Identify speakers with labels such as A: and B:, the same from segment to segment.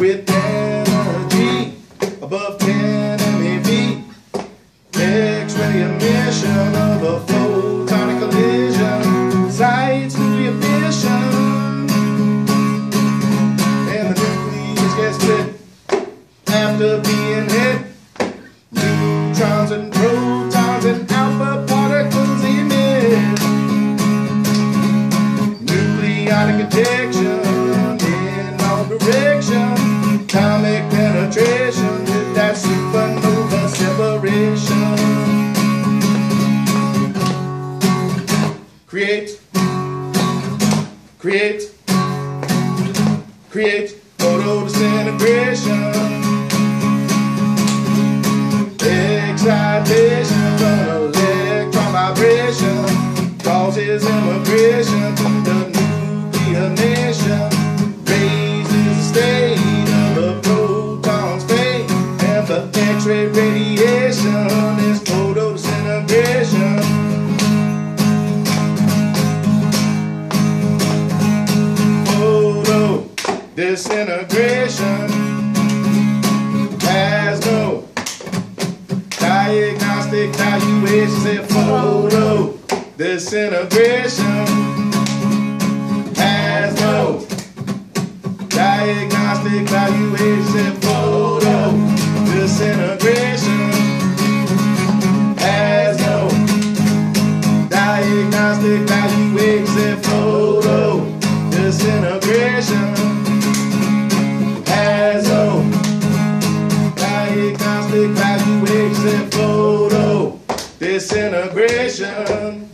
A: with energy above 10 MeV. X-ray emission of a photonic collision sights the emission, and the nucleus gets split after being hit. Neutrons and protons and alpha particles emit nucleonic addition. Create, create. Photo disintegration. Excitation disintegration has no diagnostic valuation. Say photo disintegration has no diagnostic valuation. Photo disintegration valuation. Photo disintegration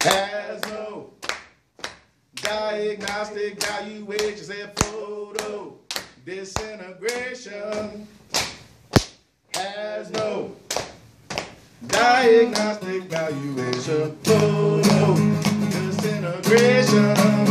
A: has no diagnostic valuation. Say photo disintegration has no diagnostic valuation. Photo disintegration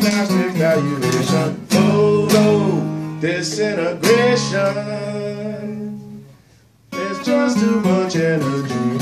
A: diagnostic valuation. Oh, Photo disintegration. There's just too much energy.